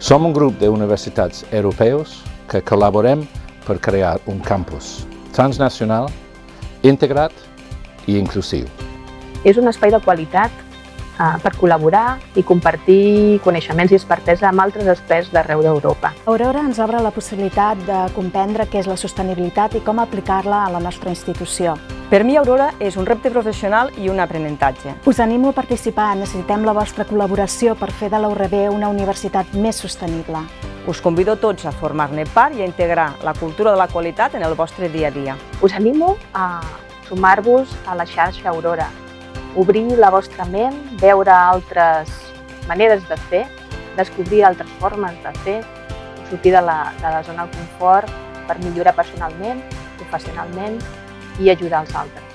Som un grup d'universitats europeus que col·laborem per crear un campus transnacional, integrat i inclusiu. És un espai de qualitat eh, per col·laborar i compartir coneixements i expertesa amb altres experts d'arreu d'Europa. Aurora ens obre la possibilitat de comprendre què és la sostenibilitat i com aplicar-la a la nostra institució. Per mi, Aurora és un repte professional i un aprenentatge. Us animo a participar, necessitem la vostra col·laboració per fer de la URB una universitat més sostenible. Us convido tots a formar-ne part i a integrar la cultura de la qualitat en el vostre dia a dia. Us animo a sumar-vos a la xarxa Aurora, obrir la vostra ment, veure altres maneres de fer, descobrir altres formes de fer, sortir de la, de la zona de confort per millorar personalment, professionalment i ajudar els altres.